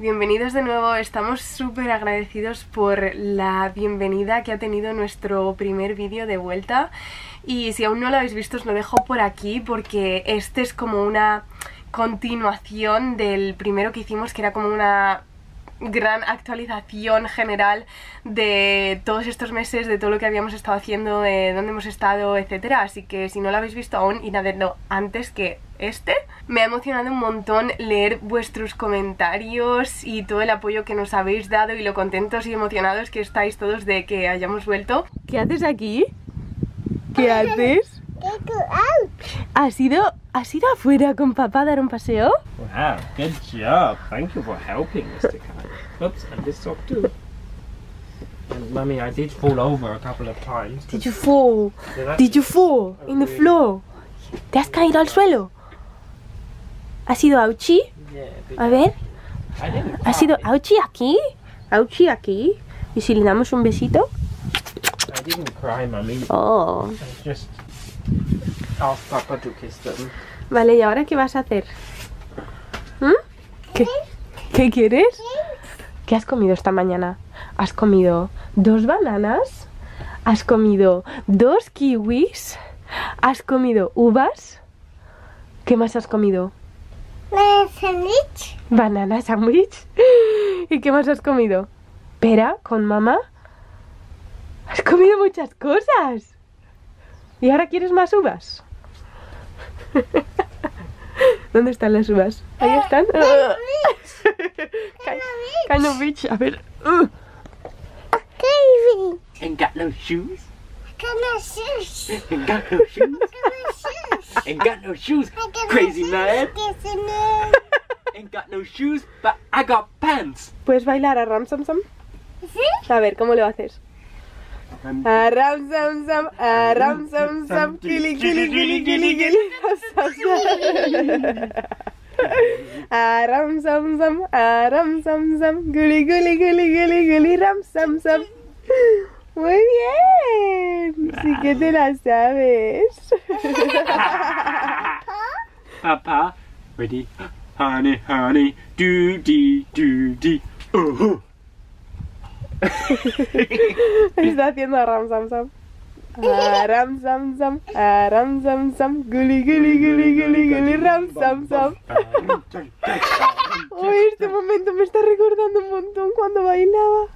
Bienvenidos de nuevo, estamos súper agradecidos por la bienvenida que ha tenido nuestro primer vídeo de vuelta y si aún no lo habéis visto os lo dejo por aquí porque este es como una continuación del primero que hicimos que era como una gran actualización general de todos estos meses, de todo lo que habíamos estado haciendo, de dónde hemos estado, etcétera. Así que si no lo habéis visto aún, id a verlo antes que este. Me ha emocionado un montón leer vuestros comentarios y todo el apoyo que nos habéis dado y lo contentos y emocionados que estáis todos de que hayamos vuelto. ¿Qué haces aquí? ¿Qué haces? ¿Has ido, ¿Has ido afuera con papá a dar un paseo? Wow, good job. Thank you for helping, Mr. Khan. Oops, and this sock too. And mummy, I did fall over a couple of times. Did you fall? Did you fall in the floor? ¿Te has caído al suelo? ¿Ha sido Auchi? A ver, ¿ha sido. Auchi aquí? Auchi aquí. ¿Y si le damos un besito? Oh. Vale, ¿y ahora qué vas a hacer? ¿Mm? ¿Qué? ¿Qué quieres? ¿Qué has comido esta mañana? ¿Has comido dos bananas? ¿Has comido dos kiwis? ¿Has comido uvas? ¿Qué más has comido? Banana sandwich. ¿Y qué más has comido? ¿Pera con mamá? Has comido muchas cosas. ¿Y ahora quieres más uvas? ¿Dónde están las uvas? Ahí están. Kind- kind of rich. A ver. Uh. Ain't got no shoes. Ain't got no shoes. Ain't got no shoes. Crazy man. Ain't got no shoes, but I got pants. ¿Puedes bailar a Ram Sam Sam? Sí. A ver, ¿cómo lo haces? A Ram Sam Sam, a Ram Sam Sam, kili kili kili kili kili, ram sam sam. A Ram Sam Sam, a Ram Sam Sam, guli guli guli guli guli, ram sam sam. Muy bien, sí que te la sabes. Papa, ready? Honey, honey, do dee do dee. Oh. Está haciendo a Ram Sam Sam. A Ram Sam Sam, Ram Sam Sam, guli guli guli guli guli, ram sam sam. Uy, este momento me está recordando un montón cuando bailaba.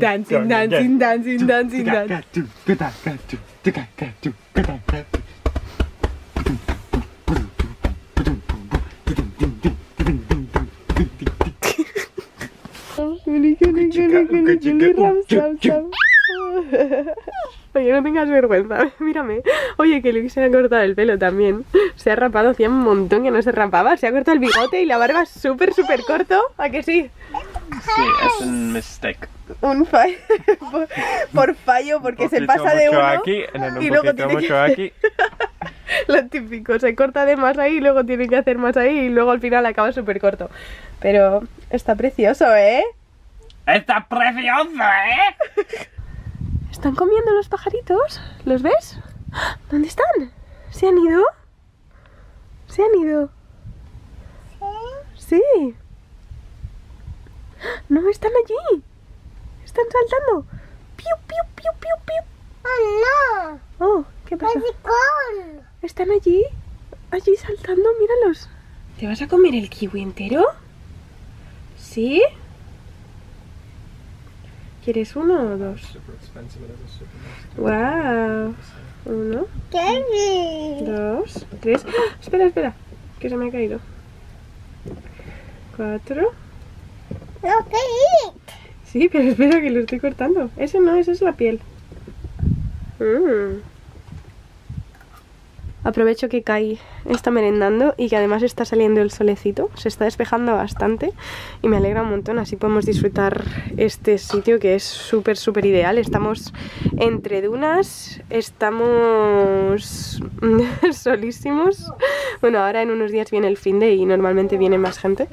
Dancing, dancing, dancing, dancing, dancing. Oye, no tengas vergüenza, mírame. Oye, que Luis se ha cortado el pelo también. Se ha rapado, hacía un montón que no se rapaba. Se ha cortado el bigote y la barba súper, súper corto. ¿A que sí? Sí, es un mistake. Un fallo. por, por fallo, porque se pasa de uno. aquí, en el un y luego tiene que- mucho aquí. Lo típico, se corta de más ahí, luego tiene que hacer más ahí y luego al final acaba súper corto. Pero está precioso, ¿eh? Está precioso, ¿eh? ¿Están comiendo los pajaritos? ¿Los ves? ¿Dónde están? ¿Se han ido? ¿Se han ido? Sí. No, están allí. Están saltando. Piu, piu, piu, piu, piu. Oh, ¿qué pasa? ¿Están allí? Allí saltando, míralos. ¿Te vas a comer el kiwi entero? ¿Sí? ¿Quieres uno o dos? ¡Wow! Uno, dos, tres. ¡Ah! Espera, espera, que se me ha caído. Cuatro. Sí, pero espera que lo estoy cortando. Ese no, esa es la piel. Mm. Aprovecho que Kai está merendando y que además está saliendo el solecito, se está despejando bastante y me alegra un montón, así podemos disfrutar este sitio que es súper súper ideal. Estamos entre dunas, estamos solísimos. Bueno, ahora en unos días viene el fin de y normalmente viene más gente,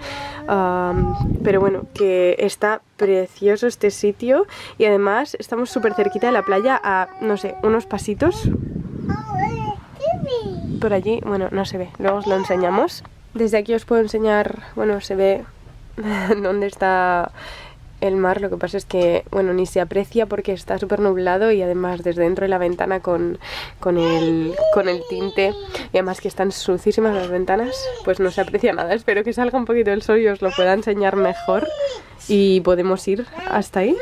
pero bueno, que está precioso este sitio y además estamos súper cerquita de la playa a, no sé, unos pasitos por allí, bueno, no se ve, luego os lo enseñamos. Desde aquí os puedo enseñar, bueno, se ve dónde está el mar, lo que pasa es que, bueno, ni se aprecia porque está súper nublado y además desde dentro de la ventana con, con, el, con el tinte y además que están sucísimas las ventanas, pues no se aprecia nada. Espero que salga un poquito el sol y os lo pueda enseñar mejor y podemos ir hasta ahí.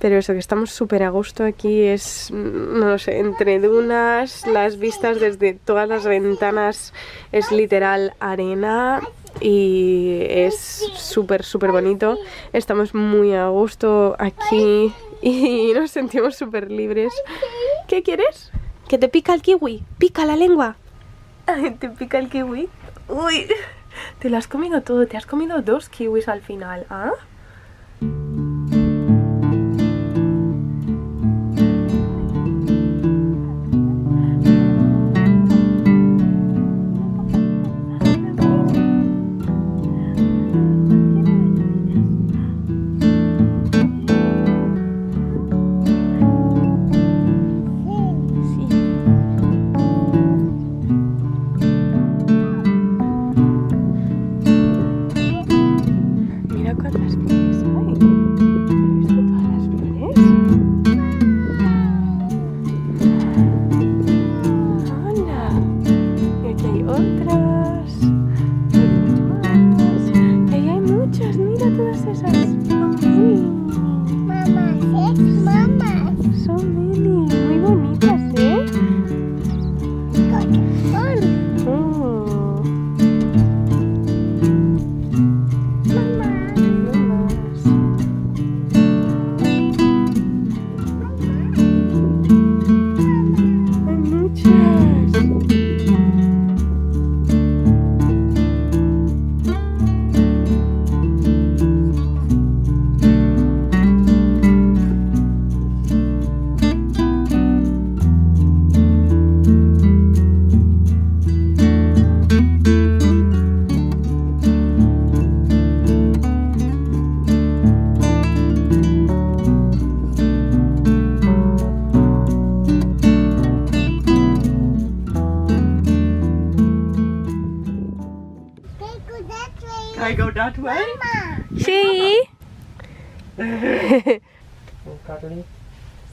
Pero eso, que estamos súper a gusto aquí es, no lo sé, entre dunas, las vistas desde todas las ventanas es literal arena y es súper, súper bonito. Estamos muy a gusto aquí y nos sentimos súper libres. ¿Qué quieres? ¿Que te pica el kiwi? ¡Pica la lengua! ¿Te pica el kiwi? ¡Uy! Te lo has comido todo, te has comido dos kiwis al final, ¿ah?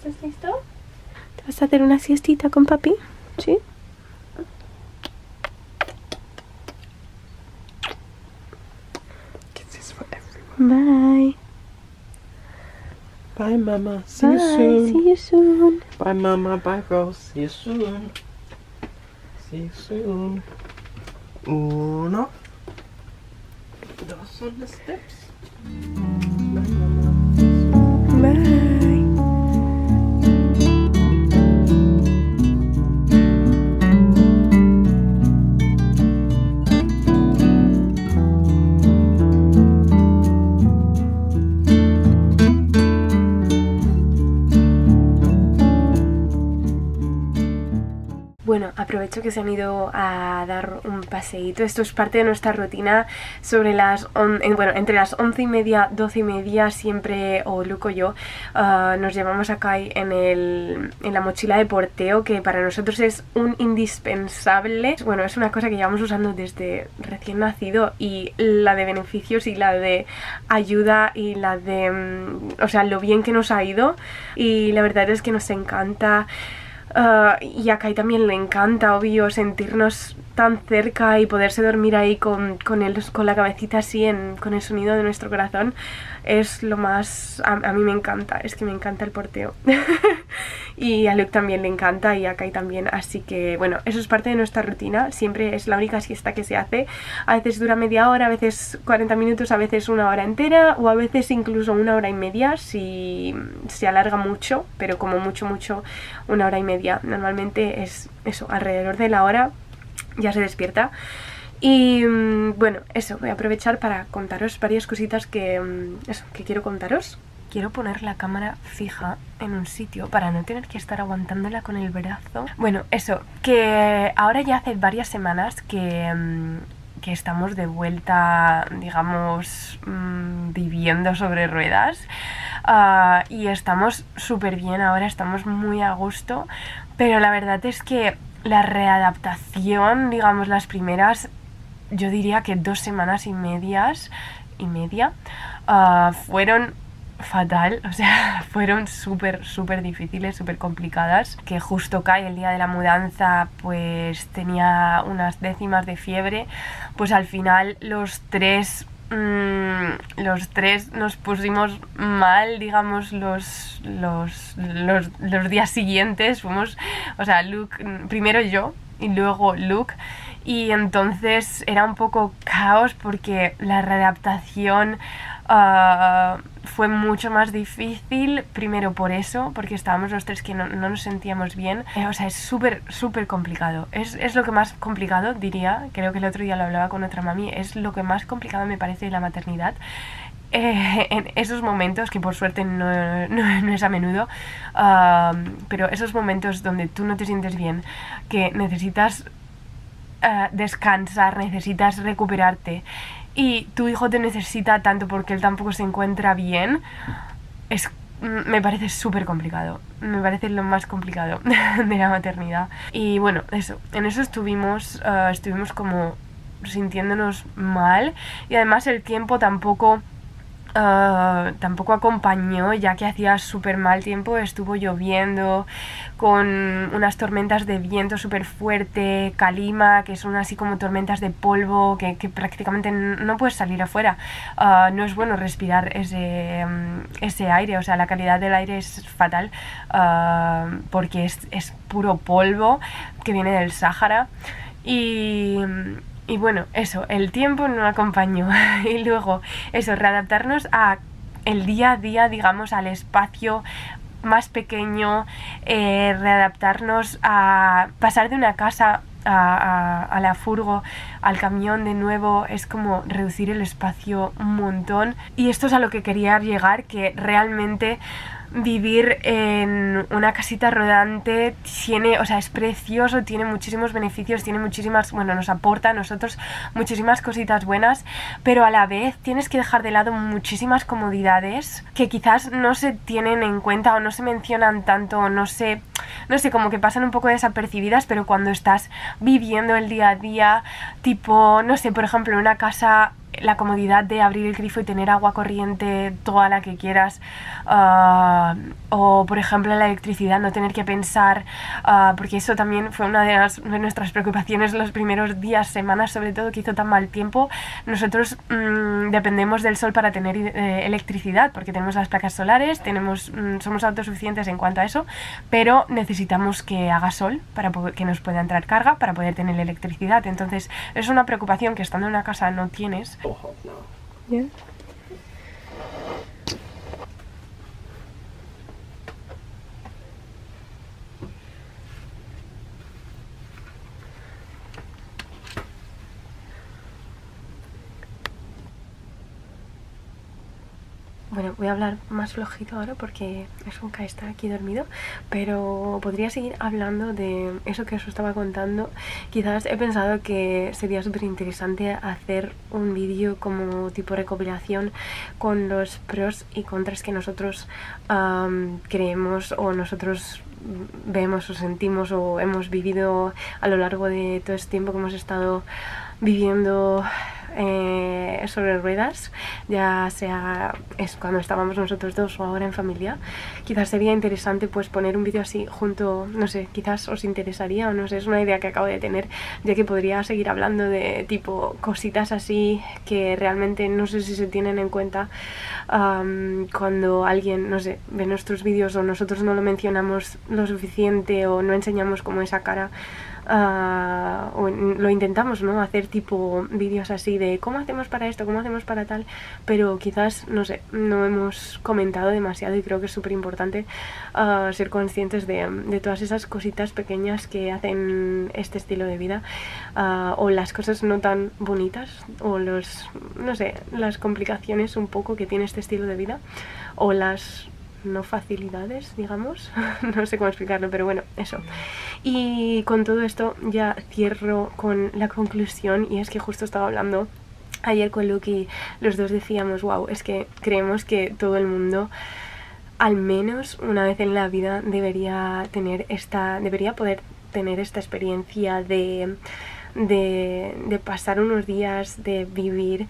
Listo? ¿Te vas a hacer una siestita con papi? ¿Sí? Bye. Bye, Mama. See Bye. you soon. See you soon. Bye, Mama. Bye, Rose. See you soon. See you soon. Uno. Dos on the steps. Aprovecho que se han ido a dar un paseíto. Esto es parte de nuestra rutina sobre las... on- en- bueno, entre las once y media, doce y media, siempre, o Luco o yo, ah, nos llevamos a Kai en, el, en la mochila de porteo, que para nosotros es un indispensable. Bueno, es una cosa que llevamos usando desde recién nacido y la de beneficios y la de ayuda y la de... mm, o sea, lo bien que nos ha ido y la verdad es que nos encanta. Ah, y a Kai también le encanta, obvio, sentirnos tan cerca y poderse dormir ahí con, con, el- con la cabecita así, en, con el sonido de nuestro corazón, es lo más... A, mí me encanta, es que me encanta el porteo. y a Luke también le encanta y a Kai también, así que bueno, eso es parte de nuestra rutina, siempre es la única siesta que se hace. A veces dura media hora, a veces 40 minutos, a veces una hora entera o a veces incluso una hora y media si se alarga mucho, pero como mucho, mucho, una hora y media. Normalmente es eso, alrededor de la hora ya se despierta. Y mm, bueno, eso, voy a aprovechar para contaros varias cositas que, mm, eso, que quiero contaros. Quiero poner la cámara fija en un sitio para no tener que estar aguantándola con el brazo. Bueno, eso, que ahora ya hace varias semanas que, mm, que estamos de vuelta, digamos, viviendo sobre ruedas. Ah, y estamos súper bien ahora, estamos muy a gusto. Pero la verdad es que la readaptación, digamos, las primeras yo diría que dos semanas y medias y media ah, fueron fatal, o sea, fueron súper, súper difíciles, súper complicadas, que justo cae el día de la mudanza, pues tenía unas décimas de fiebre, pues al final los tres... Mm, los tres nos pusimos mal, digamos, los, los, los, los días siguientes. Fuimos, o sea, Luke, primero yo y luego Luke y entonces era un poco caos porque la readaptación ah, fue mucho más difícil, primero por eso, porque estábamos los tres que no, nos sentíamos bien. Eh, o sea, es súper, súper complicado. Es, es, lo que más complicado, diría, creo que el otro día lo hablaba con otra mami, es lo que más complicado me parece de la maternidad. Eh, en esos momentos, que por suerte no, no, es a menudo, ah, pero esos momentos donde tú no te sientes bien, que necesitas eh, descansar, necesitas recuperarte y tu hijo te necesita tanto porque él tampoco se encuentra bien, es, mm, me parece súper complicado. Me parece lo más complicado de la maternidad. Y bueno, eso, en eso estuvimos, eh, estuvimos como sintiéndonos mal y además el tiempo tampoco Ah, tampoco acompañó ya que hacía súper mal tiempo, estuvo lloviendo con unas tormentas de viento súper fuerte, calima, que son así como tormentas de polvo que, prácticamente no puedes salir afuera. Ah, no es bueno respirar ese, mm, ese aire, o sea, la calidad del aire es fatal ah, porque es, es puro polvo que viene del Sáhara y y bueno, eso, el tiempo no acompañó. y luego, eso, readaptarnos a el día a día, digamos, al espacio más pequeño, eh, readaptarnos a pasar de una casa a, a, la furgo, al camión de nuevo, es como reducir el espacio un montón. Y esto es a lo que quería llegar, que realmente vivir en una casita rodante tiene, o sea, es precioso, tiene muchísimos beneficios, tiene muchísimas, bueno, nos aporta a nosotros muchísimas cositas buenas, pero a la vez tienes que dejar de lado muchísimas comodidades que quizás no se tienen en cuenta o no se mencionan tanto o no se, no sé, como que pasan un poco desapercibidas, pero cuando estás viviendo el día a día, tipo, no sé, por ejemplo, una casa la comodidad de abrir el grifo y tener agua corriente toda la que quieras ah, o por ejemplo la electricidad no tener que pensar ah, porque eso también fue una de, nuestras preocupaciones los primeros días semanas sobre todo que hizo tan mal tiempo. Nosotros mm, dependemos del sol para tener eh, electricidad porque tenemos las placas solares tenemos mm, somos autosuficientes en cuanto a eso pero necesitamos que haga sol para que nos pueda entrar carga para poder tener electricidad. Entonces es una preocupación que estando en una casa no tienes Now. Yeah. Voy a hablar más flojito ahora porque es un está aquí dormido, pero podría seguir hablando de eso que os estaba contando. Quizás he pensado que sería súper interesante hacer un vídeo como tipo recopilación con los pros y contras que nosotros creemos o nosotros vemos o sentimos o hemos vivido a lo largo de todo este tiempo que hemos estado viviendo eh, sobre ruedas, ya sea es cuando estábamos nosotros dos o ahora en familia, quizás sería interesante pues poner un vídeo así junto, no sé, quizás os interesaría o no sé, es una idea que acabo de tener, ya que podría seguir hablando de tipo cositas así que realmente no sé si se tienen en cuenta cuando alguien, no sé, ve nuestros vídeos o nosotros no lo mencionamos lo suficiente o no enseñamos como esa cara o lo intentamos, ¿no? Hacer tipo vídeos así de cómo hacemos para esto, cómo hacemos para tal, pero quizás, no sé, no hemos comentado demasiado y creo que es súper importante ah, ser conscientes de, de, todas esas cositas pequeñas que hacen este estilo de vida ah, o las cosas no tan bonitas o los, no sé, las complicaciones un poco que tiene este estilo de vida o las no facilidades, digamos, no sé cómo explicarlo, pero bueno, eso. Y con todo esto ya cierro con la conclusión y es que justo estaba hablando ayer con Luke y los dos decíamos, wow, es que creemos que todo el mundo al menos una vez en la vida debería tener esta, debería poder tener esta experiencia de, de, pasar unos días, de vivir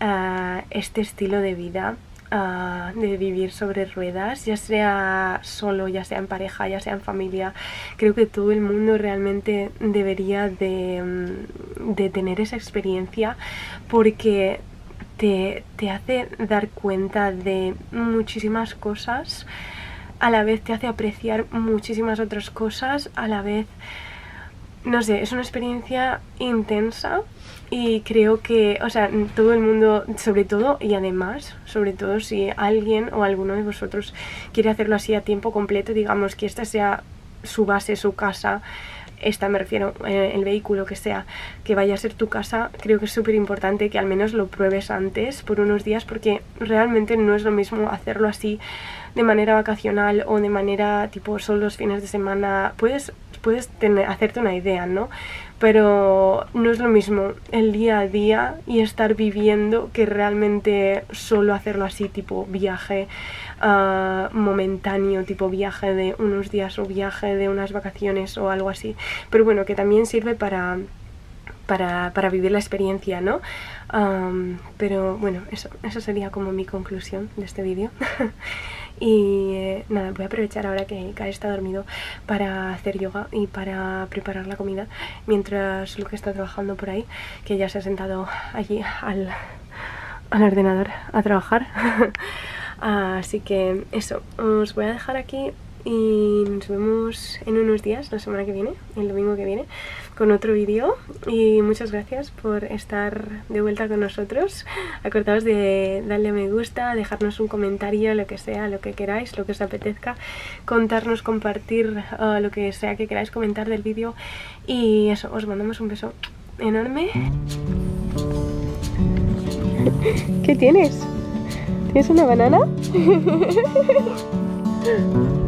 ah, este estilo de vida de vivir sobre ruedas, ya sea solo, ya sea en pareja, ya sea en familia. Creo que todo el mundo realmente debería de, mm, de tener esa experiencia porque te, te hace dar cuenta de muchísimas cosas, a la vez te hace apreciar muchísimas otras cosas, a la vez, no sé, es una experiencia intensa y creo que, o sea, todo el mundo, sobre todo y además, sobre todo si alguien o alguno de vosotros quiere hacerlo así a tiempo completo, digamos que esta sea su base, su casa, esta me refiero, eh, el vehículo que sea, que vaya a ser tu casa, creo que es súper importante que al menos lo pruebes antes por unos días porque realmente no es lo mismo hacerlo así de manera vacacional o de manera tipo solo los fines de semana. Puedes, puedes tener, hacerte una idea, ¿no? Pero no es lo mismo el día a día y estar viviendo que realmente solo hacerlo así tipo viaje uh, momentáneo, tipo viaje de unos días o viaje de unas vacaciones o algo así. Pero bueno, que también sirve para, para, para vivir la experiencia, ¿no? Pero bueno, eso, eso sería como mi conclusión de este vídeo. Y eh, nada, voy a aprovechar ahora que Kai está dormido para hacer yoga y para preparar la comida mientras Luke está trabajando por ahí, que ya se ha sentado allí al, al ordenador a trabajar. Así que eso, os voy a dejar aquí y nos vemos en unos días, la semana que viene, el domingo que viene, con otro vídeo y muchas gracias por estar de vuelta con nosotros. Acordaos de darle a me gusta, dejarnos un comentario, lo que sea, lo que queráis, lo que os apetezca, contarnos, compartir lo que sea que queráis comentar del vídeo y eso, os mandamos un beso enorme. ¿Qué tienes? ¿Tienes una banana?